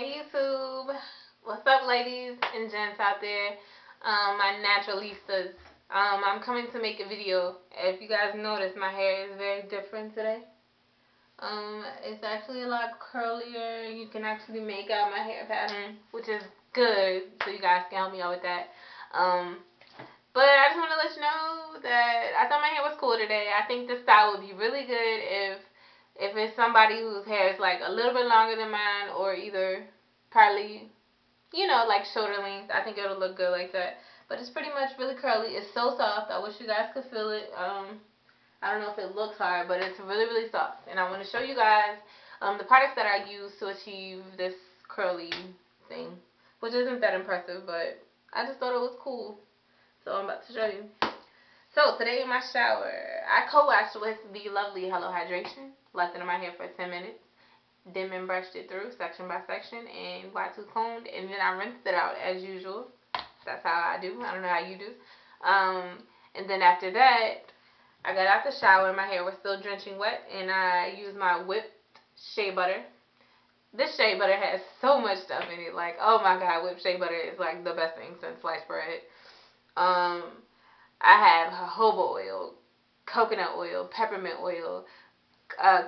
Hey YouTube, what's up ladies and gents out there, um, my naturalistas. Um, I'm coming to make a video. If you guys notice, my hair is very different today. Um, it's actually a lot curlier. You can actually make out my hair pattern, which is good, so you guys can help me out with that. Um, but I just want to let you know that I thought my hair was cool today. I think the style would be really good if if it's somebody whose hair is like a little bit longer than mine or either probably, you know, like shoulder length, I think it'll look good like that. But it's pretty much really curly. It's so soft. I wish you guys could feel it. Um, I don't know if it looks hard, but it's really, really soft. And I want to show you guys um, the products that I use to achieve this curly thing, which isn't that impressive, but I just thought it was cool. So I'm about to show you. So today in my shower, I co-washed with the lovely Hello Hydration left it in my hair for 10 minutes. Then and brushed it through section by section and Y2 combed and then I rinsed it out as usual. That's how I do. I don't know how you do. Um, and then after that, I got out the shower. and My hair was still drenching wet and I used my whipped shea butter. This shea butter has so much stuff in it. Like, oh my god, whipped shea butter is like the best thing since sliced bread. Um, I have jojoba oil, coconut oil, peppermint oil, uh,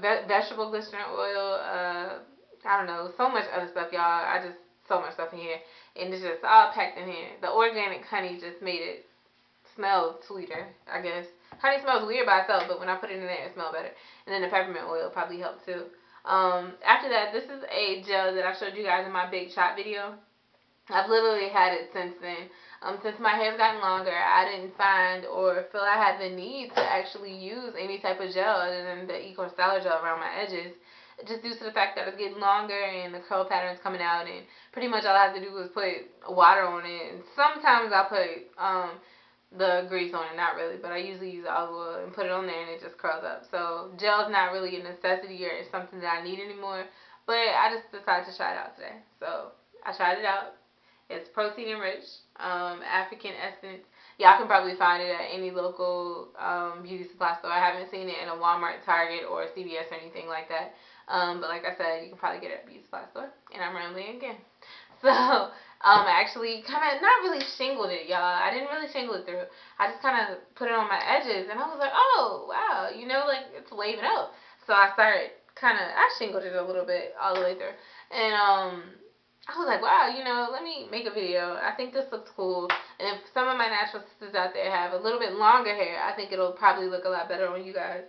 ve vegetable glycerin oil, uh, I don't know, so much other stuff, y'all. I just, so much stuff in here. And it's just all packed in here. The organic honey just made it smell sweeter, I guess. Honey smells weird by itself, but when I put it in there, it smells better. And then the peppermint oil probably helped too. Um, after that, this is a gel that I showed you guys in my big chop video. I've literally had it since then. Um, since my hair's gotten longer, I didn't find or feel I had the need to actually use any type of gel other than the Eco Styler gel around my edges. Just due to the fact that it's getting longer and the curl pattern's coming out and pretty much all I have to do is put water on it. And sometimes I put um, the grease on it, not really, but I usually use olive oil and put it on there and it just curls up. So gel's not really a necessity or something that I need anymore, but I just decided to try it out today. So I tried it out. It's protein enriched, um, African essence. Y'all can probably find it at any local um, beauty supply store. I haven't seen it in a Walmart, Target, or CVS or anything like that. Um, but like I said, you can probably get it at beauty supply store. And I'm rambling again. So, um, I actually kind of, not really shingled it, y'all. I didn't really shingle it through. I just kind of put it on my edges. And I was like, oh, wow. You know, like, it's waving out. So I started kind of, I shingled it a little bit all the way through. And, um, I was like, wow, you know, let me make a video. I think this looks cool. And if some of my natural sisters out there have a little bit longer hair, I think it'll probably look a lot better on you guys.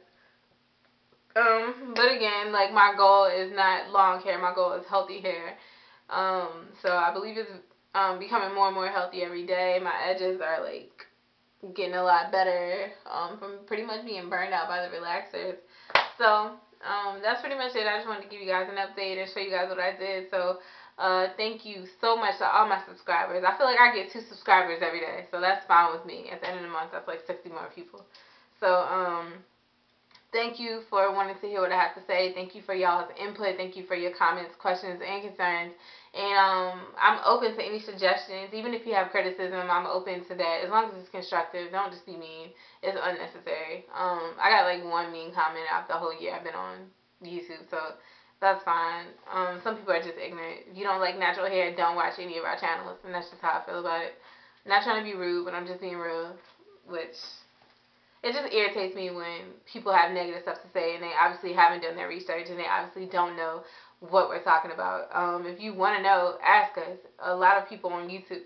Um, but again, like my goal is not long hair. My goal is healthy hair. Um, so I believe it's um, becoming more and more healthy every day. My edges are like getting a lot better um, from pretty much being burned out by the relaxers. So um, that's pretty much it. I just wanted to give you guys an update and show you guys what I did. So uh, thank you so much to all my subscribers. I feel like I get two subscribers every day, so that's fine with me. At the end of the month, that's like 60 more people. So, um, thank you for wanting to hear what I have to say. Thank you for y'all's input. Thank you for your comments, questions, and concerns. And um, I'm open to any suggestions. Even if you have criticism, I'm open to that. As long as it's constructive, don't just be mean. It's unnecessary. Um, I got like one mean comment after the whole year I've been on YouTube, so that's fine. Um, some people are just ignorant. If you don't like natural hair, don't watch any of our channels, and that's just how I feel about it. I'm not trying to be rude, but I'm just being real, which it just irritates me when people have negative stuff to say and they obviously haven't done their research and they obviously don't know what we're talking about. Um, if you want to know, ask us. A lot of people on YouTube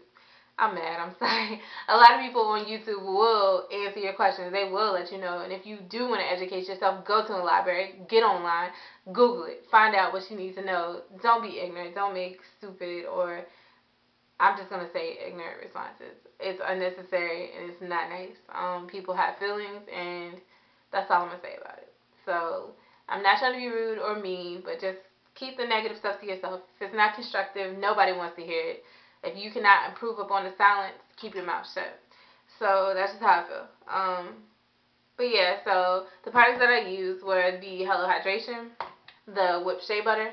I'm mad, I'm sorry. A lot of people on YouTube will answer your questions. They will let you know. And if you do want to educate yourself, go to the library, get online, Google it, find out what you need to know. Don't be ignorant. Don't make stupid or, I'm just going to say ignorant responses. It's unnecessary and it's not nice. Um, people have feelings and that's all I'm going to say about it. So, I'm not trying to be rude or mean, but just keep the negative stuff to yourself. If it's not constructive, nobody wants to hear it. If you cannot improve upon the silence, keep your mouth shut. So that's just how I feel. Um, but yeah, so the products that I used were the Hello Hydration, the Whipped Shea Butter,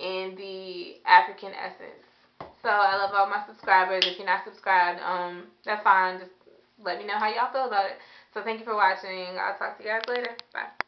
and the African Essence. So I love all my subscribers. If you're not subscribed, um, that's fine. Just let me know how y'all feel about it. So thank you for watching. I'll talk to you guys later. Bye.